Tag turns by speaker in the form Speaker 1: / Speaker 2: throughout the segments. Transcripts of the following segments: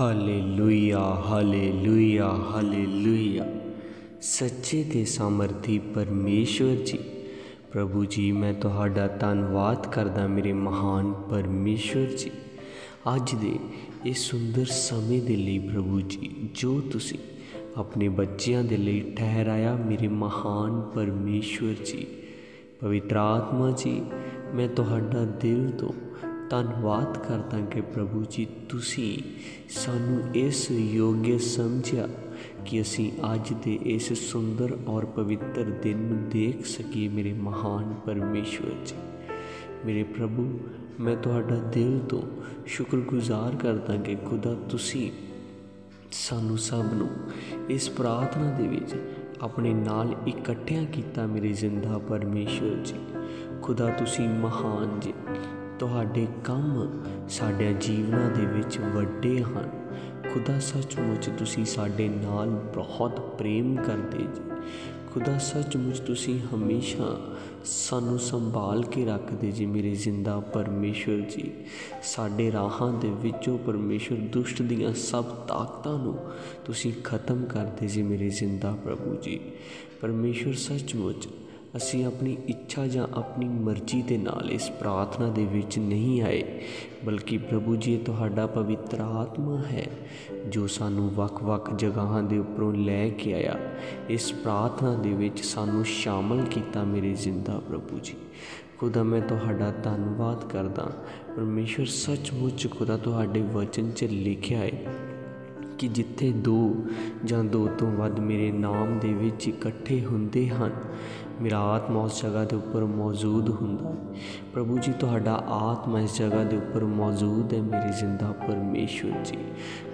Speaker 1: Hallelujah hallelujah hallelujah ਸੱਚੇ ਤੇ ਸਮਰਥੀ ਪਰਮੇਸ਼ਵਰ ਜੀ, ਪ੍ਰਭੂ ਜੀ, ਮੈਂ ਤੁਹਾਡਾ ਧੰਨਵਾਦ ਕਰਦਾ ਮੇਰੇ ਮਹਾਨ ਪਰਮੇਸ਼ਵਰ ਜੀ। ਅੱਜ ਦੇ ਇਸ ਸੁੰਦਰ ਸਮੇਂ ਦੇ ਲਈ ਪ੍ਰਭੂ ਜੀ, ਜੋ ਤੁਸੀਂ ਆਪਣੇ ਬੱਚਿਆਂ ਦੇ ਲਈ ਠਹਿਰਾਇਆ ਮੇਰੇ ਮਹਾਨ ਪਰਮੇਸ਼ਵਰ ਜੀ, ਪਵਿੱਤਰ ਆਤਮਾ ਜੀ, ਮੈਂ ਤੁਹਾਡਾ ਦਿਲ ਤੋਂ ਧੰਨਵਾਦ ਕਰਦਾ ਕਿ ਪ੍ਰਭੂ ਜੀ, ਤੁਸੀਂ ਸਾਨੂੰ ਇਸ ਯੋਗ ਸਮਝਿਆ ਕਿ ਅਸੀਂ ਅੱਜ ਦੇ ਇਸ ਸੁੰਦਰ ਔਰ ਪਵਿੱਤਰ ਦਿਨ ਨੂੰ ਦੇਖ ਸਕੀਏ ਮੇਰੇ ਮਹਾਨ ਪਰਮੇਸ਼ਵਰ ਜੀ। ਮੇਰੇ ਪ੍ਰਭੂ, ਮੈਂ ਤੁਹਾਡਾ ਦਿਲ ਤੋਂ ਸ਼ੁਕਰਗੁਜ਼ਾਰ ਕਰਦਾ ਕਿ ਖੁਦਾ ਤੁਸੀਂ ਸਾਨੂੰ ਸਭ ਨੂੰ ਇਸ ਪ੍ਰਾਰਥਨਾ ਦੇ ਵਿੱਚ ਆਪਣੇ ਨਾਲ ਇਕੱਠਿਆਂ ਕੀਤਾ ਮੇਰੇ ਜ਼ਿੰਦਾ ਪਰਮੇਸ਼ਵਰ ਜੀ। ਖੁਦਾ ਤੁਸੀਂ ਮਹਾਨ ਜੀ। ਤੁਹਾਡੇ ਕੰਮ ਸਾਡੇ ਜੀਵਨਾਂ ਦੇ ਵਿੱਚ ਵੱਡੇ ਹਨ। ਖੁਦਾ ਸੱਚਮੁੱਚ ਤੁਸੀਂ ਸਾਡੇ ਨਾਲ ਬਹੁਤ ਪ੍ਰੇਮ ਕਰਦੇ ਜੀ। ਖੁਦਾ ਸੱਚਮੁੱਚ ਤੁਸੀਂ ਹਮੇਸ਼ਾ ਸਾਨੂੰ ਸੰਭਾਲ ਕੇ ਰੱਖਦੇ ਜੀ ਮੇਰੇ ਜ਼ਿੰਦਾ ਪਰਮੇਸ਼ਵਰ ਜੀ। ਸਾਡੇ ਰਾਹਾਂ ਦੇ ਵਿੱਚੋਂ ਪਰਮੇਸ਼ਵਰ ਦੁਸ਼ਟ ਦੀਆਂ ਸਭ ਤਾਕਤਾਂ ਨੂੰ ਤੁਸੀਂ ਖਤਮ ਕਰਦੇ ਜੀ ਮੇਰੇ ਜ਼ਿੰਦਾ ਪ੍ਰਭੂ ਜੀ। ਪਰਮੇਸ਼ਵਰ ਸੱਚਮੁੱਚ ਅਸੀਂ ਆਪਣੀ ਇੱਛਾ ਜਾਂ ਆਪਣੀ ਮਰਜ਼ੀ ਦੇ ਨਾਲ ਇਸ ਪ੍ਰਾਰਥਨਾ ਦੇ ਵਿੱਚ ਨਹੀਂ ਆਏ, ਬਲਕਿ ਪ੍ਰਭੂ ਜੀ ਤੁਹਾਡਾ ਪਵਿੱਤਰ ਆਤਮਾ ਹੈ, ਜੋ ਸਾਨੂੰ ਵੱਖ-ਵੱਖ ਜਗ੍ਹਾਵਾਂ ਦੇ ਉੱਪਰੋਂ ਲੈ ਕੇ ਆਇਆ। ਇਸ ਪ੍ਰਾਰਥਨਾ ਦੇ ਵਿੱਚ ਸਾਨੂੰ ਸ਼ਾਮਲ ਕੀਤਾ ਮੇਰੇ ਜ਼ਿੰਦਾ ਪ੍ਰਭੂ ਜੀ। ਖੁਦਾ, ਮੈਂ ਤੁਹਾਡਾ ਧੰਨਵਾਦ ਕਰਦਾ। ਪਰਮੇਸ਼ਰ ਸੱਚਮੁੱਚ ਖੁਦਾ, ਤੁਹਾਡੇ ਵਚਨ 'ਚ ਲਿਖਿਆ ਹੈ ਕਿ ਜਿੱਥੇ ਦੋ ਜਾਂ ਦੋ ਤੋਂ ਵੱਧ ਮੇਰੇ ਨਾਮ ਦੇ ਵਿੱਚ ਇਕੱਠੇ ਹੁੰਦੇ ਹਨ ਮੇਰਾ ਆਤਮਾ ਉਸ ਜਗ੍ਹਾ ਦੇ ਉੱਪਰ ਮੌਜੂਦ ਹੁੰਦਾ ਹੈ। ਪ੍ਰਭੂ ਜੀ, ਤੁਹਾਡਾ ਆਤਮਾ ਇਸ ਜਗ੍ਹਾ ਦੇ ਉੱਪਰ ਮੌਜੂਦ ਹੈ, ਮੇਰੇ ਜ਼ਿੰਦਾ ਪਰਮੇਸ਼ਵਰ ਜੀ।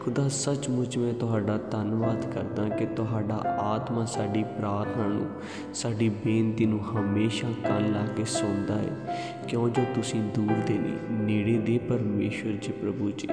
Speaker 1: ਖੁਦਾ, ਸੱਚਮੁੱਚ ਮੈਂ ਤੁਹਾਡਾ ਧੰਨਵਾਦ ਕਰਦਾ ਕਿ ਤੁਹਾਡਾ ਆਤਮਾ ਸਾਡੀ ਪ੍ਰਾਰਥਨਾ ਨੂੰ, ਸਾਡੀ ਬੇਨਤੀ ਨੂੰ ਹਮੇਸ਼ਾ ਕੰਨ ਲਾ ਕੇ ਸੁਣਦਾ ਹੈ। ਕਿਉਂ ਜੋ ਤੁਸੀਂ ਦੂਰ ਦੇ ਨਹੀਂ ਨੇੜੇ ਦੇ ਪਰਮੇਸ਼ਵਰ ਜੀ ਪ੍ਰਭੂ ਜੀ।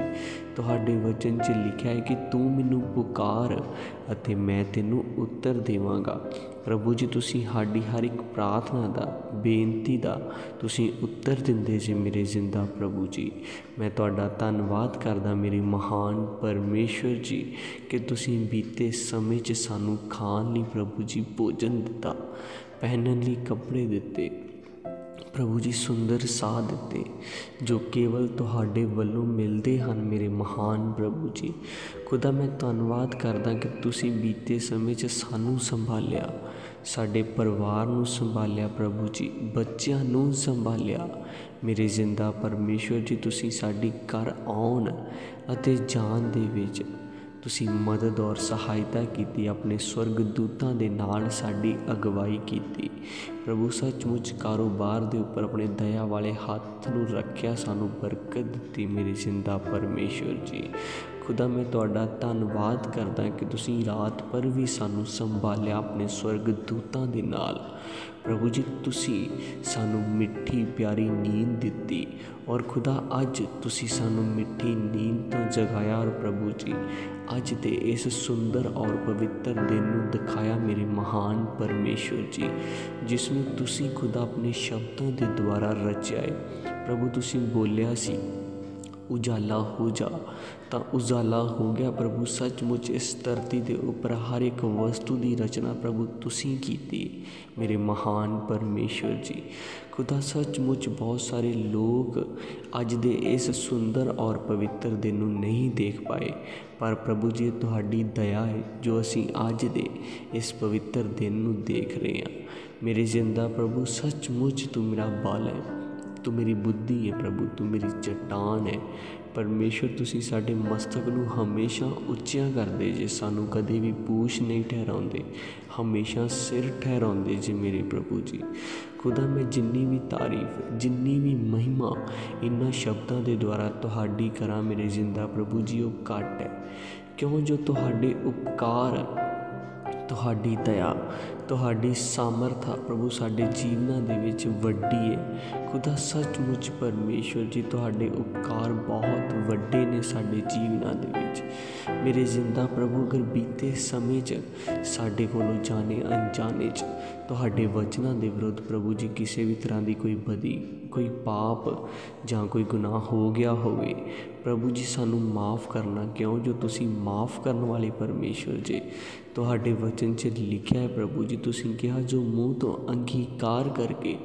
Speaker 1: ਤੁਹਾਡੇ ਵਚਨ 'ਚ ਲਿਖਿਆ ਹੈ ਕਿ ਤੂੰ ਮੈਨੂੰ ਪੁਕਾਰ ਅਤੇ ਮੈਂ ਤੈਨੂੰ ਉੱਤਰ ਦੇਵਾਂਗਾ। ਪ੍ਰਭੂ ਜੀ, ਤੁਸੀਂ ਸਾਡੀ ਹਰ ਇੱਕ ਪ੍ਰਾਰਥਨਾ ਦਾ, ਬੇਨਤੀ ਦਾ ਤੁਸੀਂ ਉੱਤਰ ਦਿੰਦੇ ਜੇ ਮੇਰੇ ਜ਼ਿੰਦਾ ਪ੍ਰਭੂ ਜੀ। ਮੈਂ ਤੁਹਾਡਾ ਧੰਨਵਾਦ ਕਰਦਾ ਮੇਰੇ ਮਹਾਨ ਪਰਮੇਸ਼ਵਰ ਜੀ, ਕਿ ਤੁਸੀਂ ਬੀਤੇ ਸਮੇਂ 'ਚ ਸਾਨੂੰ ਖਾਣ ਲਈ ਪ੍ਰਭੂ ਜੀ ਭੋਜਨ ਦਿੱਤਾ, ਪਹਿਨਣ ਲਈ ਕੱਪੜੇ ਦਿੱਤੇ ਪ੍ਰਭੂ ਜੀ, ਸੁੰਦਰ ਸਾਹ ਦਿੱਤੇ ਜੋ ਕੇਵਲ ਤੁਹਾਡੇ ਵੱਲੋਂ ਮਿਲਦੇ ਹਨ ਮੇਰੇ ਮਹਾਨ ਪ੍ਰਭੂ ਜੀ। ਖੁਦਾ, ਮੈਂ ਧੰਨਵਾਦ ਕਰਦਾ ਕਿ ਤੁਸੀਂ ਬੀਤੇ ਸਮੇਂ 'ਚ ਸਾਨੂੰ ਸੰਭਾਲਿਆ, ਸਾਡੇ ਪਰਿਵਾਰ ਨੂੰ ਸੰਭਾਲਿਆ ਪ੍ਰਭੂ ਜੀ, ਬੱਚਿਆਂ ਨੂੰ ਸੰਭਾਲਿਆ। ਮੇਰੇ ਜ਼ਿੰਦਾ ਪਰਮੇਸ਼ਵਰ ਜੀ, ਤੁਸੀਂ ਸਾਡੀ ਘਰ ਆਉਣ ਅਤੇ ਜਾਣ ਦੇ ਵਿੱਚ ਤੁਸੀਂ ਮਦਦ ਔਰ ਸਹਾਇਤਾ ਕੀਤੀ, ਆਪਣੇ ਸਵਰਗ ਦੂਤਾਂ ਦੇ ਨਾਲ ਸਾਡੀ ਅਗਵਾਈ ਕੀਤੀ। ਪ੍ਰਭੂ, ਸੱਚਮੁੱਚ ਕਾਰੋਬਾਰ ਦੇ ਉੱਪਰ ਆਪਣੇ ਦਇਆ ਵਾਲੇ ਹੱਥ ਨੂੰ ਰੱਖਿਆ, ਸਾਨੂੰ ਬਰਕਤ ਦਿੱਤੀ ਮੇਰੇ ਜ਼ਿੰਦਾ ਪਰਮੇਸ਼ਵਰ ਜੀ। ਖੁਦਾ, ਮੈਂ ਤੁਹਾਡਾ ਧੰਨਵਾਦ ਕਰਦਾ ਕਿ ਤੁਸੀਂ ਰਾਤ ਪਰ ਵੀ ਸਾਨੂੰ ਸੰਭਾਲਿਆ ਆਪਣੇ ਸਵਰਗ ਦੂਤਾਂ ਦੇ ਨਾਲ। ਪ੍ਰਭੂ ਜੀ, ਤੁਸੀਂ ਸਾਨੂੰ ਮਿੱਠੀ ਪਿਆਰੀ ਨੀਂਦ ਦਿੱਤੀ ਔਰ ਖੁਦਾ, ਅੱਜ ਤੁਸੀਂ ਸਾਨੂੰ ਮਿੱਠੀ ਨੀਂਦ ਤੋਂ ਜਗਾਇਆ ਔਰ ਪ੍ਰਭੂ ਜੀ, ਅੱਜ ਦੇ ਇਸ ਸੁੰਦਰ ਔਰ ਪਵਿੱਤਰ ਦਿਨ ਨੂੰ ਦਿਖਾਇਆ ਮੇਰੇ ਮਹਾਨ ਪਰਮੇਸ਼ਵਰ ਜੀ, ਜਿਸ ਨੂੰ ਤੁਸੀਂ ਖੁਦਾ ਆਪਣੇ ਸ਼ਬਦਾਂ ਦੇ ਦੁਆਰਾ ਰਚਿਆ ਹੈ। ਪ੍ਰਭੂ, ਤੁਸੀਂ ਬੋਲਿਆ ਸੀ, ਉਜਾਲਾ ਹੋ ਜਾ ਤਾਂ ਉਜਾਲਾ ਹੋ ਗਿਆ। ਪ੍ਰਭੂ, ਸੱਚਮੁੱਚ ਇਸ ਧਰਤੀ ਦੇ ਉੱਪਰ ਹਰ ਇੱਕ ਵਸਤੂ ਦੀ ਰਚਨਾ ਪ੍ਰਭੂ ਤੁਸੀਂ ਕੀਤੀ। ਮੇਰੇ ਮਹਾਨ ਪਰਮੇਸ਼ਵਰ ਜੀ, ਖੁਦਾ, ਸੱਚਮੁੱਚ ਬਹੁਤ ਸਾਰੇ ਲੋਕ ਅੱਜ ਦੇ ਇਸ ਸੁੰਦਰ ਔਰ ਪਵਿੱਤਰ ਦਿਨ ਨੂੰ ਨਹੀਂ ਦੇਖ ਪਾਏ। ਪਰ ਪ੍ਰਭੂ ਜੀ, ਤੁਹਾਡੀ ਦਇਆ ਹੈ ਜੋ ਅਸੀਂ ਅੱਜ ਦੇ ਇਸ ਪਵਿੱਤਰ ਦਿਨ ਨੂੰ ਦੇਖ ਰਹੇ ਹਾਂ। ਮੇਰੇ ਜ਼ਿੰਦਾ ਪ੍ਰਭੂ, ਸੱਚਮੁੱਚ ਤੂੰ ਮੇਰਾ ਬਲ ਹੈ। ਤੂੰ ਮੇਰੀ ਬੁੱਧੀ ਹੈ ਪ੍ਰਭੂ, ਤੂੰ ਮੇਰੀ ਚਟਾਨ ਹੈ। ਪਰਮੇਸ਼ਰ, ਤੁਸੀਂ ਸਾਡੇ ਮਸਤਕ ਨੂੰ ਹਮੇਸ਼ਾ ਉੱਚਿਆਂ ਕਰਦੇ ਜੇ, ਸਾਨੂੰ ਕਦੇ ਵੀ ਪੂਛ ਨਹੀਂ ਠਹਿਰਾਉਂਦੇ। ਹਮੇਸ਼ਾ ਸਿਰ ਠਹਿਰਾਉਂਦੇ ਜੇ ਮੇਰੇ ਪ੍ਰਭੂ ਜੀ। ਖੁਦਾ, ਮੈਂ ਜਿੰਨੀ ਵੀ ਤਾਰੀਫ, ਜਿੰਨੀ ਵੀ ਮਹਿਮਾ, ਇਨ੍ਹਾਂ ਸ਼ਬਦਾਂ ਦੇ ਦੁਆਰਾ ਤੁਹਾਡੀ ਕਰਾਂ ਮੇਰੇ ਜ਼ਿੰਦਾ ਪ੍ਰਭੂ ਜੀ, ਉਹ ਘੱਟ ਹੈ। ਕਿਉਂ? ਜੋ ਤੁਹਾਡੇ ਉਪਕਾਰ ਤੁਹਾਡੀ ਦਇਆ, ਤੁਹਾਡੀ ਸਮਰਥਾ ਪ੍ਰਭੂ ਸਾਡੇ ਜੀਵਨਾਂ ਦੇ ਵਿੱਚ ਵੱਡੀ ਹੈ ਖੁਦਾ ਸੱਚਮੁੱਚ ਪਰਮੇਸ਼ਵਰ ਜੀ, ਤੁਹਾਡੇ ਉਪਕਾਰ ਬਹੁਤ ਵੱਡੇ ਨੇ ਸਾਡੇ ਜੀਵਨਾਂ ਦੇ ਵਿੱਚ। ਮੇਰੇ ਜ਼ਿੰਦਾ ਪ੍ਰਭੂ, ਅਗਰ ਬੀਤੇ ਸਮੇਂ 'ਚ ਸਾਡੇ ਕੋਲੋਂ ਜਾਣੇ ਅਣਜਾਣੇ 'ਚ, ਤੁਹਾਡੇ ਵਚਨਾਂ ਦੇ ਵਿਰੁੱਧ ਪ੍ਰਭੂ ਜੀ, ਕਿਸੇ ਵੀ ਤਰ੍ਹਾਂ ਦੀ ਕੋਈ ਬਦੀ, ਕੋਈ ਪਾਪ ਜਾਂ ਕੋਈ ਗੁਨਾਹ ਹੋ ਗਿਆ ਹੋਵੇ ਪ੍ਰਭੂ ਜੀ, ਸਾਨੂੰ ਮਾਫ ਕਰਨਾ ਕਿਉਂ? ਜੋ ਤੁਸੀਂ ਮਾਫ ਕਰਨ ਵਾਲੇ ਪਰਮੇਸ਼ਵਰ ਜੀ, ਤੁਹਾਡੇ ਵਚਨ 'ਚ ਲਿਖਿਆ ਹੈ ਪ੍ਰਭੂ ਜੀ, ਤੁਸੀਂ ਕਿਹਾ, ਜੋ ਮੂੰਹ ਤੋਂ ਅੰਗੀਕਾਰ ਕਰਕੇ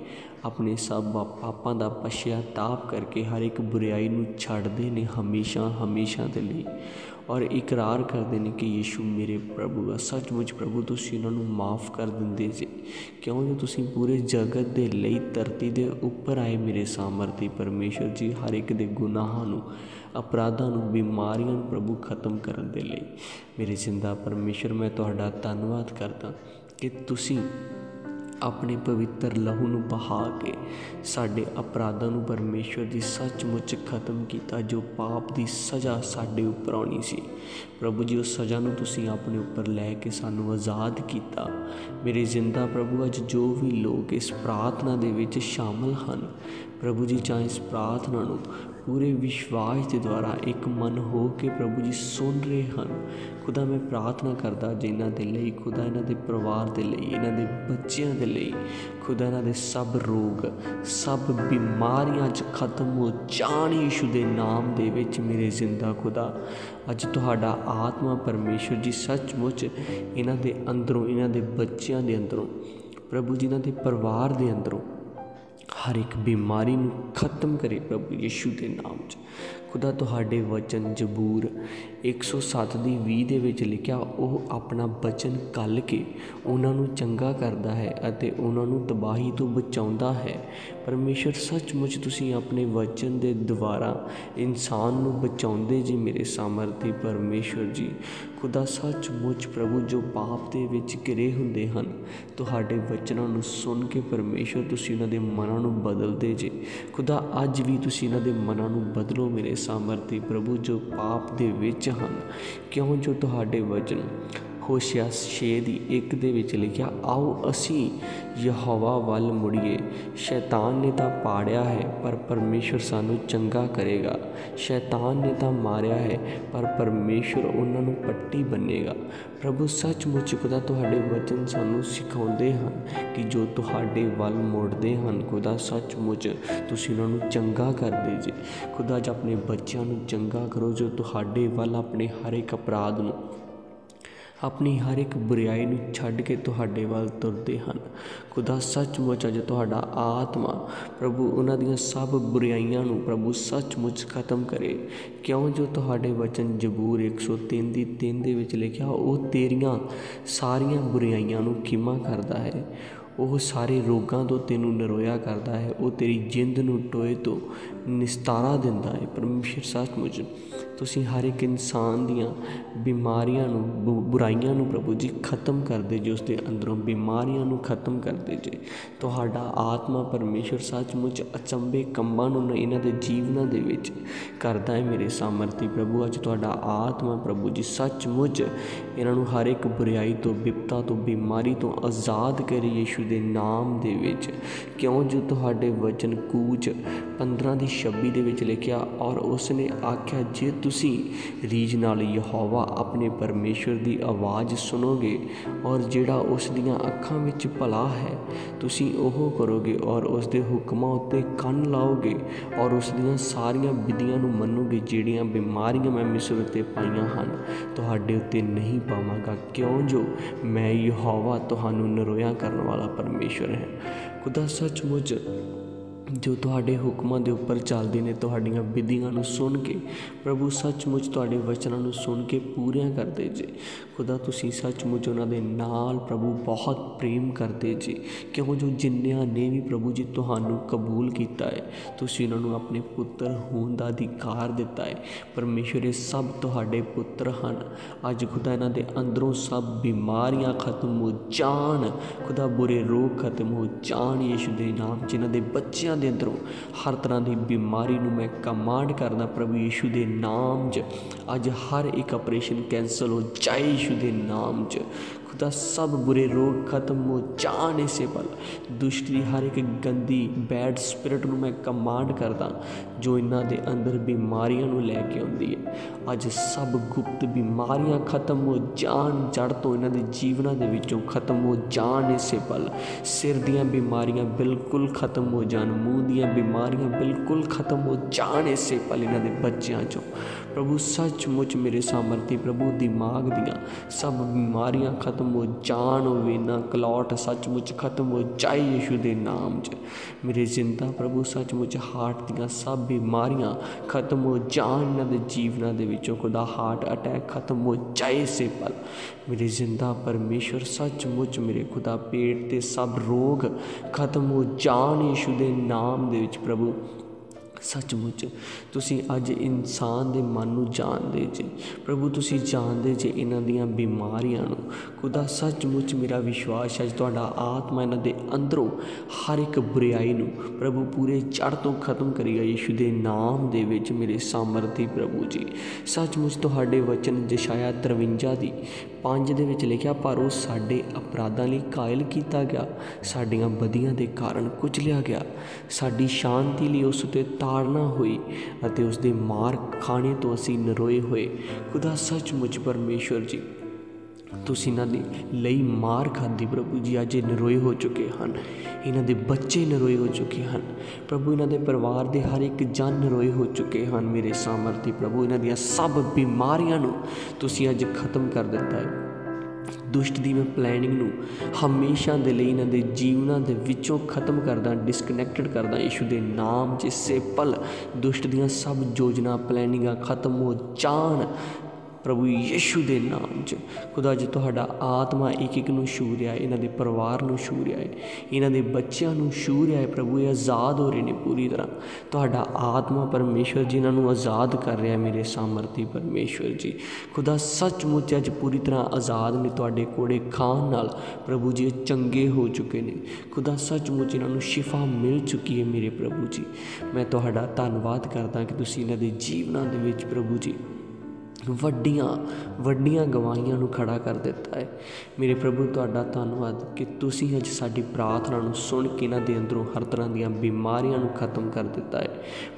Speaker 1: ਆਪਣੇ ਸਭ ਪਾਪਾਂ ਦਾ ਪਛਤਾਪ ਕਰਕੇ ਹਰ ਇੱਕ ਬੁਰਾਈ ਨੂੰ ਛੱਡਦੇ ਨੇ ਹਮੇਸ਼ਾ ਹਮੇਸ਼ਾ ਦੇ ਲਈ ਔਰ ਇਕਰਾਰ ਕਰਦੇ ਨੇ ਕਿ ਯੀਸ਼ੂ ਮੇਰੇ ਪ੍ਰਭੂ ਆ। ਸੱਚਮੁੱਚ ਪ੍ਰਭੂ, ਤੁਸੀਂ ਉਹਨਾਂ ਨੂੰ ਮਾਫ ਕਰ ਦਿੰਦੇ ਜੀ। ਕਿਉਂ? ਜੋ ਤੁਸੀਂ ਪੂਰੇ ਜਗਤ ਦੇ ਲਈ ਧਰਤੀ ਦੇ ਉੱਪਰ ਆਏ ਮੇਰੇ ਸਾਮਰਥੀ ਪਰਮੇਸ਼ਰ ਜੀ, ਹਰ ਇੱਕ ਦੇ ਗੁਨਾਹਾਂ ਨੂੰ ਅਪਰਾਧਾਂ ਨੂੰ ਬਿਮਾਰੀਆਂ ਨੂੰ ਪ੍ਰਭੂ ਖਤਮ ਕਰਨ ਦੇ ਲਈ। ਮੇਰੇ ਜ਼ਿੰਦਾ ਪਰਮੇਸ਼ਰ, ਮੈਂ ਤੁਹਾਡਾ ਧੰਨਵਾਦ ਕਰਦਾ ਕਿ ਤੁਸੀਂ ਆਪਣੇ ਪਵਿੱਤਰ ਲਹੂ ਨੂੰ ਬਹਾ ਕੇ ਸਾਡੇ ਅਪਰਾਧਾਂ ਨੂੰ ਪਰਮੇਸ਼ਵਰ ਦੀ ਸੱਚਮੁੱਚ ਖਤਮ ਕੀਤਾ, ਜੋ ਪਾਪ ਦੀ ਸਜ਼ਾ ਸਾਡੇ ਉੱਪਰ ਆਉਣੀ ਸੀ। ਪ੍ਰਭੂ ਜੀ, ਉਸ ਸਜ਼ਾ ਨੂੰ ਤੁਸੀਂ ਆਪਣੇ ਉੱਪਰ ਲੈ ਕੇ ਸਾਨੂੰ ਆਜ਼ਾਦ ਕੀਤਾ। ਮੇਰੇ ਜ਼ਿੰਦਾ ਪ੍ਰਭੂ, ਅੱਜ ਜੋ ਵੀ ਲੋਕ ਇਸ ਪ੍ਰਾਰਥਨਾ ਦੇ ਵਿੱਚ ਸ਼ਾਮਲ ਹਨ ਪ੍ਰਭੂ ਜੀ, ਚਾਹੇ ਇਸ ਪ੍ਰਾਰਥਨਾ ਨੂੰ ਪੂਰੇ ਵਿਸ਼ਵਾਸ ਦੇ ਦੁਆਰਾ ਇੱਕ ਮਨ ਹੋ ਕੇ ਪ੍ਰਭੂ ਜੀ ਸੁਣ ਰਹੇ ਹਨ। ਖੁਦਾ, ਮੈਂ ਪ੍ਰਾਰਥਨਾ ਕਰਦਾ ਜਿਨ੍ਹਾਂ ਦੇ ਲਈ, ਖੁਦਾ, ਇਹਨਾਂ ਦੇ ਪਰਿਵਾਰ ਦੇ ਲਈ, ਇਹਨਾਂ ਦੇ ਬੱਚਿਆਂ ਦੇ ਲਈ, ਖੁਦਾ, ਇਹਨਾਂ ਦੇ ਸਭ ਰੋਗ, ਸਭ ਬਿਮਾਰੀਆਂ 'ਚ ਖਤਮ ਹੋ ਜਾਣ ਯਿਸੂ ਦੇ ਨਾਮ ਦੇ ਵਿੱਚ ਮੇਰੇ ਜ਼ਿੰਦਾ ਖੁਦਾ। ਅੱਜ ਤੁਹਾਡਾ ਆਤਮਾ ਪਰਮੇਸ਼ਰ ਜੀ, ਸੱਚਮੁੱਚ ਇਹਨਾਂ ਦੇ ਅੰਦਰੋਂ, ਇਹਨਾਂ ਦੇ ਬੱਚਿਆਂ ਦੇ ਅੰਦਰੋਂ, ਪ੍ਰਭੂ ਜੀ, ਇਹਨਾਂ ਦੇ ਪਰਿਵਾਰ ਦੇ ਅੰਦਰੋਂ ਹਰ ਇੱਕ ਬਿਮਾਰੀ ਨੂੰ ਖਤਮ ਕਰੇ ਪ੍ਰਭੂ ਯੀਸ਼ੂ ਦੇ ਨਾਮ 'ਚ। ਖੁਦਾ, ਤੁਹਾਡੇ ਵਚਨ ਜਬੂਰ 107 ਦੀ 20 ਦੇ ਵਿੱਚ ਲਿਖਿਆ, ਉਹ ਆਪਣਾ ਵਚਨ ਕੱਲ ਕੇ ਉਹਨਾਂ ਨੂੰ ਚੰਗਾ ਕਰਦਾ ਹੈ ਅਤੇ ਉਹਨਾਂ ਨੂੰ ਤਬਾਹੀ ਤੋਂ ਬਚਾਉਂਦਾ ਹੈ। ਪਰਮੇਸ਼ਰ, ਸੱਚਮੁੱਚ ਤੁਸੀਂ ਆਪਣੇ ਵਚਨ ਦੇ ਦੁਆਰਾ ਇਨਸਾਨ ਨੂੰ ਬਚਾਉਂਦੇ ਜੀ ਮੇਰੇ ਸਾਮਰਥੀ ਪਰਮੇਸ਼ਰ ਜੀ। ਖੁਦਾ, ਸੱਚਮੁੱਚ ਪ੍ਰਭੂ ਜੋ ਪਾਪ ਦੇ ਵਿੱਚ ਘਿਰੇ ਹੁੰਦੇ ਹਨ, ਤੁਹਾਡੇ ਵਚਨਾਂ ਨੂੰ ਸੁਣ ਕੇ ਪਰਮੇਸ਼ਰ, ਤੁਸੀਂ ਉਹਨਾਂ ਦੇ ਮਨਾਂ ਨੂੰ ਬਦਲਦੇ ਜੇ। ਖੁਦਾ, ਅੱਜ ਵੀ ਤੁਸੀਂ ਇਹਨਾਂ ਦੇ ਮਨਾਂ ਨੂੰ ਬਦਲੋ ਮੇਰੇ ਸਾਮਰਥੀ ਪ੍ਰਭੂ ਜੋ ਪਾਪ ਦੇ ਵਿੱਚ ਹਨ। ਕਿਉਂ ਜੋ ਤੁਹਾਡੇ ਵਚਨ ਹੋਸ਼ਿਆ 6 ਦੀ 1 ਦੇ ਵਿੱਚ ਲਿਖਿਆ, ਆਓ ਅਸੀਂ ਯਹੋਵਾ ਵੱਲ ਮੁੜੀਏ। ਸ਼ੈਤਾਨ ਨੇ ਤਾਂ ਪਾੜਿਆ ਹੈ, ਪਰ ਪਰਮੇਸ਼ਰ ਸਾਨੂੰ ਚੰਗਾ ਕਰੇਗਾ। ਸ਼ੈਤਾਨ ਨੇ ਤਾਂ ਮਾਰਿਆ ਹੈ, ਪਰ ਪਰਮੇਸ਼ਰ ਉਹਨਾਂ ਨੂੰ ਪੱਟੀ ਬੰਨੇਗਾ। ਪ੍ਰਭੂ, ਸੱਚਮੁੱਚ ਖੁਦਾ, ਤੁਹਾਡੇ ਵਚਨ ਸਾਨੂੰ ਸਿਖਾਉਂਦੇ ਹਨ ਕਿ ਜੋ ਤੁਹਾਡੇ ਵੱਲ ਮੁੜਦੇ ਹਨ, ਖੁਦਾ, ਸੱਚਮੁੱਚ ਤੁਸੀਂ ਉਹਨਾਂ ਨੂੰ ਚੰਗਾ ਕਰਦੇ ਜੀ। ਖੁਦਾ ਜ ਆਪਣੇ ਬੱਚਿਆਂ ਨੂੰ ਚੰਗਾ ਕਰੋ, ਜੋ ਤੁਹਾਡੇ ਵੱਲ ਆਪਣੇ ਹਰ ਇੱਕ ਅਪਰਾਧ ਨੂੰ ਆਪਣੀ ਹਰ ਇੱਕ ਬੁਰਾਈ ਨੂੰ ਛੱਡ ਕੇ ਤੁਹਾਡੇ ਵੱਲ ਤੁਰਦੇ ਹਨ। ਖੁਦਾ ਸੱਚਮੁੱਚ ਅਜ ਤੁਹਾਡਾ ਆਤਮਾ ਪ੍ਰਭੂ, ਉਹਨਾਂ ਦੀਆਂ ਸਭ ਬੁਰਾਈਆਂ ਨੂੰ ਪ੍ਰਭੂ ਸੱਚਮੁੱਚ ਖਤਮ ਕਰੇ। ਕਿਉਂ ਜੋ ਤੁਹਾਡੇ ਵਚਨ ਜਬੂਰ 103 ਦੀ 3 ਦੇ ਵਿੱਚ ਲਿਖਿਆ, ਉਹ ਤੇਰੀਆਂ ਸਾਰੀਆਂ ਬੁਰਾਈਆਂ ਨੂੰ ਖਿਮਾ ਕਰਦਾ ਹੈ। ਉਹ ਸਾਰੇ ਰੋਗਾਂ ਤੋਂ ਤੈਨੂੰ ਨਰੋਇਆ ਕਰਦਾ ਹੈ। ਉਹ ਤੇਰੀ ਜਿੰਦ ਨੂੰ ਟੋਏ ਤੋਂ ਨਿਸਤਾਰਾ ਦਿੰਦਾ ਹੈ ਪਰਮੇਸ਼ਰ ਸੱਚਮੁੱਚ ਤੁਸੀਂ ਹਰ ਇੱਕ ਇਨਸਾਨ ਦੀਆਂ ਬਿਮਾਰੀਆਂ ਨੂੰ ਬੁਰਾਈਆਂ ਨੂੰ ਪ੍ਰਭੂ ਜੀ ਖਤਮ ਕਰਦੇ ਜੇ ਉਸ ਦੇ ਅੰਦਰੋਂ ਬਿਮਾਰੀਆਂ ਨੂੰ ਖਤਮ ਕਰਦੇ ਜੇ। ਤੁਹਾਡਾ ਆਤਮਾ ਪਰਮੇਸ਼ਰ ਸੱਚਮੁੱਚ ਅਚੰਬੇ ਕੰਮਾਂ ਨੂੰ ਇਹਨਾਂ ਦੇ ਜੀਵਨਾਂ ਦੇ ਵਿੱਚ ਕਰਦਾ ਹੈ ਮੇਰੇ ਸਾਮਰਥੀ ਪ੍ਰਭੂ। ਅੱਜ ਤੁਹਾਡਾ ਆਤਮਾ ਪ੍ਰਭੂ ਜੀ ਸੱਚਮੁੱਚ ਇਹਨਾਂ ਨੂੰ ਹਰ ਇੱਕ ਬੁਰਾਈ ਤੋਂ, ਬਿਪਤਾ ਤੋਂ, ਬਿਮਾਰੀ ਤੋਂ ਆਜ਼ਾਦ ਕਰੇ ਯੀਸ਼ੂ ਦੇ ਨਾਮ ਦੇ ਵਿੱਚ। ਕਿਉਂ ਜੋ ਤੁਹਾਡੇ ਵਚਨ ਕੂਚ 15 ਦੀ 26 ਦੇ ਵਿੱਚ ਲਿਖਿਆ, ਔਰ ਉਸ ਨੇ ਆਖਿਆ, ਜੇ ਤੁਸੀਂ ਰੀਜ ਨਾਲ ਯਹੋਵਾ ਆਪਣੇ ਪਰਮੇਸ਼ਵਰ ਦੀ ਆਵਾਜ਼ ਸੁਣੋਗੇ ਔਰ ਜਿਹੜਾ ਉਸ ਦੀਆਂ ਅੱਖਾਂ ਵਿੱਚ ਭਲਾ ਹੈ, ਤੁਸੀਂ ਉਹ ਕਰੋਗੇ ਔਰ ਉਸ ਦੇ ਹੁਕਮਾਂ ਉੱਤੇ ਕੰਨ ਲਾਓਗੇ ਔਰ ਉਸ ਦੀਆਂ ਸਾਰੀਆਂ ਵਿਧੀਆਂ ਨੂੰ ਮੰਨੋਗੇ, ਜਿਹੜੀਆਂ ਬਿਮਾਰੀਆਂ ਮੈਂ ਮਿਸਰ 'ਤੇ ਪਾਈਆਂ ਹਨ, ਤੁਹਾਡੇ ਉੱਤੇ ਨਹੀਂ ਪਾਵਾਂਗਾ। ਕਿਉਂ ਜੋ ਮੈਂ ਯਹੋਵਾ ਤੁਹਾਨੂੰ ਨਰੋਇਆ ਕਰਨ ਵਾਲਾ ਪਰਮੇਸ਼ਵਰ ਹੈ। ਖੁਦਾ ਸੱਚਮੁੱਚ ਜੋ ਤੁਹਾਡੇ ਹੁਕਮਾਂ ਦੇ ਉੱਪਰ ਚੱਲਦੇ ਨੇ, ਤੁਹਾਡੀਆਂ ਵਿਧੀਆਂ ਨੂੰ ਸੁਣ ਕੇ, ਪ੍ਰਭੂ ਸੱਚਮੁੱਚ ਤੁਹਾਡੇ ਵਚਨਾਂ ਨੂੰ ਸੁਣ ਕੇ ਪੂਰੀਆਂ ਕਰਦੇ ਜੀ। ਖੁਦਾ, ਤੁਸੀਂ ਸੱਚਮੁੱਚ ਉਹਨਾਂ ਦੇ ਨਾਲ ਪ੍ਰਭੂ ਬਹੁਤ ਪ੍ਰੇਮ ਕਰਦੇ ਜੀ। ਕਿਉਂ? ਜੋ ਜਿੰਨਿਆਂ ਨੇ ਵੀ ਪ੍ਰਭੂ ਜੀ ਤੁਹਾਨੂੰ ਕਬੂਲ ਕੀਤਾ ਹੈ ਤੁਸੀਂ ਉਹਨਾਂ ਨੂੰ ਆਪਣੇ ਪੁੱਤਰ ਹੋਣ ਦਾ ਅਧਿਕਾਰ ਦਿੱਤਾ ਹੈ ਪਰਮੇਸ਼ਰ ਇਹ ਸਭ ਤੁਹਾਡੇ ਪੁੱਤਰ ਹਨ। ਅੱਜ ਖੁਦਾ, ਇਹਨਾਂ ਦੇ ਅੰਦਰੋਂ ਸਭ ਬਿਮਾਰੀਆਂ ਖਤਮ ਹੋ ਜਾਣ। ਖੁਦਾ, ਬੁਰੇ ਰੋਗ ਖਤਮ ਹੋ ਜਾਣ, ਯਿਸੂ ਦੇ ਨਾਮ ਜਿਨ੍ਹਾਂ ਦੇ ਬੱਚਿਆਂ ਦੇ ਅੰਦਰੋਂ ਹਰ ਤਰ੍ਹਾਂ ਦੀ ਬਿਮਾਰੀ ਨੂੰ ਮੈਂ ਕਮਾਂਡ ਕਰਦਾ ਪ੍ਰਭੂ ਯੀਸ਼ੂ ਦੇ ਨਾਮ 'ਚ। ਅੱਜ ਹਰ ਇੱਕ ਆਪਰੇਸ਼ਨ ਕੈਂਸਲ ਹੋ ਜਾਏ ਯੀਸ਼ੂ ਦੇ ਨਾਮ 'ਚ। ਖੁਦਾ ਸਭ ਬੁਰੇ ਰੋਗ ਖਤਮ ਹੋ ਜਾਣ ਇਸੇ ਪਲ ਦੁਸ਼ਟ ਹਰ ਇੱਕ ਗੰਦੀ ਬੈਡ ਸਪਿਰਿਟ ਨੂੰ ਮੈਂ ਕਮਾਂਡ ਕਰਦਾ, ਜੋ ਇਹਨਾਂ ਦੇ ਅੰਦਰ ਬਿਮਾਰੀਆਂ ਨੂੰ ਲੈ ਕੇ ਆਉਂਦੀ ਹੈ। ਅੱਜ ਸਭ ਗੁਪਤ ਬਿਮਾਰੀਆਂ ਖਤਮ ਹੋ ਜਾਣ ਜੜ ਤੋਂ ਇਹਨਾਂ ਦੇ ਜੀਵਨਾਂ ਦੇ ਵਿੱਚੋਂ ਖਤਮ ਹੋ ਜਾਣ ਇਸੇ ਪਲ ਸਿਰ ਦੀਆਂ ਬਿਮਾਰੀਆਂ ਬਿਲਕੁਲ ਖਤਮ ਹੋ ਜਾਣ, ਮੂੰਹ ਦੀਆਂ ਬਿਮਾਰੀਆਂ ਬਿਲਕੁਲ ਖਤਮ ਹੋ ਜਾਣ ਇਸੇ ਪਲ ਇਹਨਾਂ ਦੇ ਬੱਚਿਆਂ ਚੋਂ। ਪ੍ਰਭੂ ਸੱਚਮੁੱਚ ਮੇਰੇ ਸਾਮਰਥੀ, ਪ੍ਰਭੂ ਦਿਮਾਗ ਦੀਆਂ ਸਭ ਬਿਮਾਰੀਆਂ ਖਤਮ ਹੋ ਜਾਣ ਹੋਵੇ ਨਾ, ਕਲੌਟ ਸੱਚਮੁੱਚ ਖਤਮ ਹੋ ਜਾਏ ਯਿਸੂ ਦੇ ਨਾਮ 'ਚ। ਮੇਰੇ ਜ਼ਿੰਦਾ ਪ੍ਰਭੂ, ਸੱਚਮੁੱਚ ਹਾਰਟ ਦੀਆਂ ਸਭ ਬਿਮਾਰੀਆਂ ਖਤਮ ਹੋ ਜਾਣ, ਇਹਨਾਂ ਦੇ ਜੀਵਨਾਂ ਦੇ ਵਿੱਚੋਂ ਖੁਦਾ ਹਾਰਟ ਅਟੈਕ ਖਤਮ ਹੋ ਜਾਏ ਸੇ ਪਲ। ਮੇਰੇ ਜ਼ਿੰਦਾ ਪਰਮੇਸ਼ਰ ਸੱਚਮੁੱਚ ਮੇਰੇ ਖੁਦਾ ਪੇਟ ਤੇ ਸਭ ਰੋਗ ਖਤਮ ਹੋ ਜਾਣ ਯਿਸੂ ਦੇ ਨਾਮ ਦੇ ਵਿੱਚ ਪ੍ਰਭੂ। ਸੱਚਮੁੱਚ ਤੁਸੀਂ ਅੱਜ ਇਨਸਾਨ ਦੇ ਮਨ ਨੂੰ ਜਾਣਦੇ ਜੇ। ਪ੍ਰਭੂ, ਤੁਸੀਂ ਜਾਣਦੇ ਜੇ ਇਹਨਾਂ ਦੀਆਂ ਬਿਮਾਰੀਆਂ ਨੂੰ। ਖੁਦਾ, ਸੱਚਮੁੱਚ ਮੇਰਾ ਵਿਸ਼ਵਾਸ ਹੈ ਤੁਹਾਡਾ ਆਤਮਾ ਇਹਨਾਂ ਦੇ ਅੰਦਰੋਂ ਹਰ ਇੱਕ ਬੁਰਾਈ ਨੂੰ ਪ੍ਰਭੂ ਪੂਰੇ ਜੜ ਤੋਂ ਖਤਮ ਕਰੇਗਾ ਯਿਸੂ ਦੇ ਨਾਮ ਦੇ ਵਿੱਚ ਮੇਰੇ ਸਾਮਰਥੀ ਪ੍ਰਭੂ ਜੀ। ਸੱਚਮੁੱਚ ਤੁਹਾਡੇ ਵਚਨ ਜਸ਼ਾਇਆ 53 ਦੀ 5 ਦੇ ਵਿੱਚ ਲਿਖਿਆ, ਪਰ ਉਹ ਸਾਡੇ ਅਪਰਾਧਾਂ ਲਈ ਕਾਇਲ ਕੀਤਾ ਗਿਆ, ਸਾਡੀਆਂ ਬਦੀਆਂ ਦੇ ਕਾਰਨ ਕੁਚਲਿਆ ਗਿਆ। ਸਾਡੀ ਸ਼ਾਂਤੀ ਲਈ ਉਸ ਤੇ ਤਾੜਨਾ ਹੋਈ ਅਤੇ ਉਸ ਦੇ ਮਾਰ ਖਾਣੇ ਤੋਂ ਅਸੀਂ ਨਰੋਏ ਹੋਏ। ਖੁਦਾ ਸੱਚਮੁੱਚ ਪਰਮੇਸ਼ਵਰ ਜੀ, ਤੁਸੀਂ ਇਹਨਾਂ ਦੇ ਲਈ ਮਾਰ ਖਾਦੀ ਪ੍ਰਭੂ ਜੀ, ਅੱਜ ਨਰੋਏ ਹੋ ਚੁੱਕੇ ਹਨ। ਇਹਨਾਂ ਦੇ ਬੱਚੇ ਨਰੋਏ ਹੋ ਚੁੱਕੇ ਹਨ। ਪ੍ਰਭੂ, ਇਹਨਾਂ ਦੇ ਪਰਿਵਾਰ ਦੇ ਹਰ ਇੱਕ ਜਨ ਨਰੋਏ ਹੋ ਚੁੱਕੇ ਹਨ। ਮੇਰੇ ਸਾਮਰਥੀ ਪ੍ਰਭੂ, ਇਹਨਾਂ ਦੀਆਂ ਸਭ ਬਿਮਾਰੀਆਂ ਨੂੰ ਤੁਸੀਂ ਅੱਜ ਖਤਮ ਕਰ ਦਿੱਤਾ ਹੈ। ਦੁਸ਼ਟ ਦੀ ਮੈਂ ਪਲੈਨਿੰਗ ਨੂੰ ਹਮੇਸ਼ਾ ਦੇ ਲਈ ਇਹਨਾਂ ਦੇ ਜੀਵਨਾਂ ਦੇ ਵਿੱਚੋਂ ਖਤਮ ਕਰਦਾ ਡਿਸਕਨੈਕਟਡ ਕਰਦਾ ਯਿਸੂ ਦੇ ਨਾਮ 'ਚ ਇਸੇ ਪਲ ਦੁਸ਼ਟ ਦੀਆਂ ਸਭ ਯੋਜਨਾ ਪਲੈਨਿੰਗਾਂ ਖਤਮ ਹੋ ਜਾਣ। ਪ੍ਰਭੂ ਯਿਸੂ ਦੇ ਨਾਮ 'ਚ। ਖੁਦਾ ਜੀ, ਤੁਹਾਡਾ ਆਤਮਾ ਇੱਕ ਇੱਕ ਨੂੰ ਛੂ ਰਿਹਾ ਹੈ, ਇਹਨਾਂ ਦੇ ਪਰਿਵਾਰ ਨੂੰ ਛੂ ਰਿਹਾ ਹੈ, ਇਹਨਾਂ ਦੇ ਬੱਚਿਆਂ ਨੂੰ ਛੂ ਰਿਹਾ ਹੈ ਪ੍ਰਭੂ, ਇਹ ਆਜ਼ਾਦ ਹੋ ਰਹੇ ਨੇ ਪੂਰੀ ਤਰ੍ਹਾਂ। ਤੁਹਾਡਾ ਆਤਮਾ ਪਰਮੇਸ਼ਵਰ ਜੀ, ਇਹਨਾਂ ਨੂੰ ਆਜ਼ਾਦ ਕਰ ਰਿਹਾ ਮੇਰੇ ਸਾਮਰਥੀ ਪਰਮੇਸ਼ਵਰ ਜੀ। ਖੁਦਾ, ਸੱਚਮੁੱਚ ਅੱਜ ਪੂਰੀ ਤਰ੍ਹਾਂ ਆਜ਼ਾਦ ਨੇ ਤੁਹਾਡੇ ਕੋੜੇ ਖਾਣ ਨਾਲ। ਪ੍ਰਭੂ ਜੀ ਚੰਗੇ ਹੋ ਚੁੱਕੇ ਨੇ। ਖੁਦਾ, ਸੱਚਮੁੱਚ ਇਹਨਾਂ ਨੂੰ ਸ਼ਿਫਾ ਮਿਲ ਚੁੱਕੀ ਹੈ ਮੇਰੇ ਪ੍ਰਭੂ ਜੀ। ਮੈਂ ਤੁਹਾਡਾ ਧੰਨਵਾਦ ਕਰਦਾ ਕਿ ਤੁਸੀਂ ਇਹਨਾਂ ਦੇ ਜੀਵਨਾਂ ਦੇ ਵਿੱਚ ਪ੍ਰਭੂ ਜੀ ਵੱਡੀਆਂ ਵੱਡੀਆਂ ਗਵਾਹੀਆਂ ਨੂੰ ਖੜਾ ਕਰ ਦਿੱਤਾ ਹੈ। ਮੇਰੇ ਪ੍ਰਭੂ, ਤੁਹਾਡਾ ਧੰਨਵਾਦ ਕਿ ਤੁਸੀਂ ਅੱਜ ਸਾਡੀ ਪ੍ਰਾਰਥਨਾ ਨੂੰ ਸੁਣ ਕੇ ਇਹਨਾਂ ਦੇ ਅੰਦਰੋਂ ਹਰ ਤਰ੍ਹਾਂ ਦੀਆਂ ਬਿਮਾਰੀਆਂ ਨੂੰ ਖਤਮ ਕਰ ਦਿੱਤਾ ਹੈ।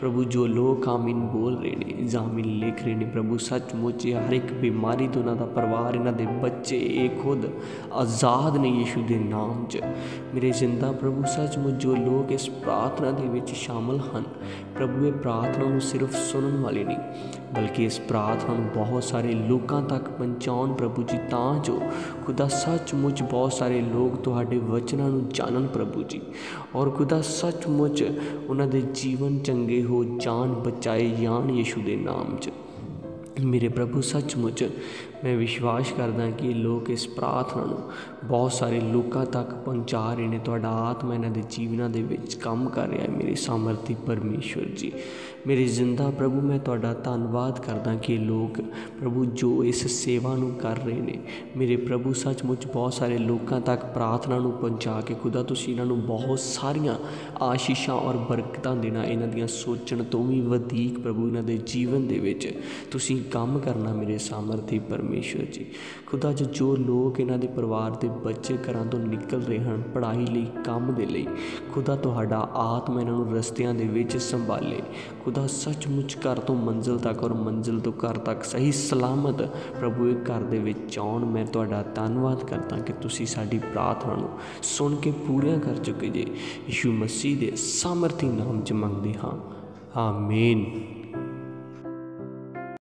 Speaker 1: ਪ੍ਰਭੂ, ਜੋ ਲੋਕ ਆਮੀਨ ਬੋਲ ਰਹੇ ਨੇ ਜਾਮੀਨ ਲਿਖ ਰਹੇ ਨੇ, ਪ੍ਰਭੂ, ਸੱਚਮੁੱਚ ਹਰ ਇੱਕ ਬਿਮਾਰੀ ਤੋਂ ਉਹਨਾਂ ਦਾ ਪਰਿਵਾਰ, ਇਹਨਾਂ ਦੇ ਬੱਚੇ, ਇਹ ਖੁਦ ਆਜ਼ਾਦ ਨੇ ਯਿਸੂ ਦੇ ਨਾਮ 'ਚ। ਮੇਰੇ ਜ਼ਿੰਦਾ ਪ੍ਰਭੂ, ਸੱਚਮੁੱਚ ਜੋ ਲੋਕ ਇਸ ਪ੍ਰਾਰਥਨਾ ਦੇ ਵਿੱਚ ਸ਼ਾਮਲ ਹਨ, ਪ੍ਰਭੂ, ਇਹ ਪ੍ਰਾਰਥਨਾ ਨੂੰ ਸਿਰਫ ਸੁਣਨ ਵਾਲੇ ਨਹੀਂ, ਬਲਕਿ ਇਸ ਪ੍ਰਾਰਥਨਾ ਨੂੰ ਬਹੁਤ ਸਾਰੇ ਲੋਕਾਂ ਤੱਕ ਪਹੁੰਚਾਉਣ ਪ੍ਰਭੂ ਜੀ, ਤਾਂ ਜੋ ਖੁਦਾ ਸੱਚਮੁੱਚ ਬਹੁਤ ਸਾਰੇ ਲੋਕ ਤੁਹਾਡੇ ਵਚਨਾਂ ਨੂੰ ਜਾਣਨ ਪ੍ਰਭੂ ਜੀ। ਔਰ ਖੁਦਾ ਸੱਚਮੁੱਚ ਉਹਨਾਂ ਦੇ ਜੀਵਨ ਚੰਗੇ ਹੋ ਜਾਣ, ਬਚਾਏ ਜਾਣ ਯਿਸੂ ਦੇ ਨਾਮ 'ਚ। ਮੇਰੇ ਪ੍ਰਭੂ, ਸੱਚਮੁੱਚ ਮੈਂ ਵਿਸ਼ਵਾਸ ਕਰਦਾ ਕਿ ਲੋਕ ਇਸ ਪ੍ਰਾਰਥਨਾ ਨੂੰ ਬਹੁਤ ਸਾਰੇ ਲੋਕਾਂ ਤੱਕ ਪਹੁੰਚਾ ਰਹੇ ਨੇ। ਤੁਹਾਡਾ ਆਤਮਾ ਇਹਨਾਂ ਦੇ ਜੀਵਨਾਂ ਦੇ ਵਿੱਚ ਕੰਮ ਕਰ ਰਿਹਾ ਹੈ। ਮੇਰੇ ਸਾਮਰਥੀ ਪਰਮੇਸ਼ਵਰ ਜੀ, ਮੇਰੇ ਜ਼ਿੰਦਾ ਪ੍ਰਭੂ, ਮੈਂ ਤੁਹਾਡਾ ਧੰਨਵਾਦ ਕਰਦਾ ਕਿ ਲੋਕ ਪ੍ਰਭੂ ਜੋ ਇਸ ਸੇਵਾ ਨੂੰ ਕਰ ਰਹੇ ਨੇ, ਮੇਰੇ ਪ੍ਰਭੂ ਸੱਚਮੁੱਚ ਬਹੁਤ ਸਾਰੇ ਲੋਕਾਂ ਤੱਕ ਪ੍ਰਾਰਥਨਾ ਨੂੰ ਪਹੁੰਚਾ ਕੇ ਖੁਦਾ, ਤੁਸੀਂ ਇਹਨਾਂ ਨੂੰ ਬਹੁਤ ਸਾਰੀਆਂ ਆਸ਼ੀਸ਼ਾਂ ਔਰ ਬਰਕਤਾਂ ਦੇਣਾ, ਇਹਨਾਂ ਦੀਆਂ ਸੋਚਣ ਤੋਂ ਵੀ ਵਧੇਕ ਪ੍ਰਭੂ, ਇਹਨਾਂ ਦੇ ਜੀਵਨ ਦੇ ਵਿੱਚ ਤੁਸੀਂ ਕੰਮ ਕਰਨਾ, ਮੇਰੇ ਸਾਮਰਥੀ ਪਰਮੇਸ਼ਵਰ ਜੀ। ਖੁਦਾ ਜੀ ਜੋ ਲੋਕ ਇਹਨਾਂ ਦੇ ਪਰਿਵਾਰ ਦੇ ਬੱਚੇ ਘਰਾਂ ਤੋਂ ਨਿਕਲ ਰਹੇ ਹਨ ਪੜ੍ਹਾਈ ਲਈ, ਕੰਮ ਦੇ ਲਈ, ਖੁਦਾ ਤੁਹਾਡਾ ਆਤਮਾ ਇਹਨਾਂ ਨੂੰ ਰਸਤਿਆਂ ਦੇ ਵਿੱਚ ਸੰਭਾਲੇ। ਖੁਦਾ ਸੱਚਮੁੱਚ ਘਰ ਤੋਂ ਮੰਜ਼ਿਲ ਤੱਕ ਔਰ ਮੰਜ਼ਿਲ ਤੋਂ ਘਰ ਤੱਕ ਸਹੀ ਸਲਾਮਤ ਪ੍ਰਭੂ ਇਹ ਘਰ ਦੇ ਵਿੱਚ ਆਉਣ। ਮੈਂ ਤੁਹਾਡਾ ਧੰਨਵਾਦ ਕਰਦਾ ਕਿ ਤੁਸੀਂ ਸਾਡੀ ਪ੍ਰਾਰਥਨਾ ਨੂੰ ਸੁਣ ਕੇ ਪੂਰੀਆਂ ਕਰ ਚੁੱਕੇ ਜੇ। ਯਿਸੂ ਮਸੀਹ ਦੇ ਸਾਮਰਥੀ ਨਾਮ 'ਚ ਮੰਗਦੇ ਹਾਂ। ਆਮੀਨ।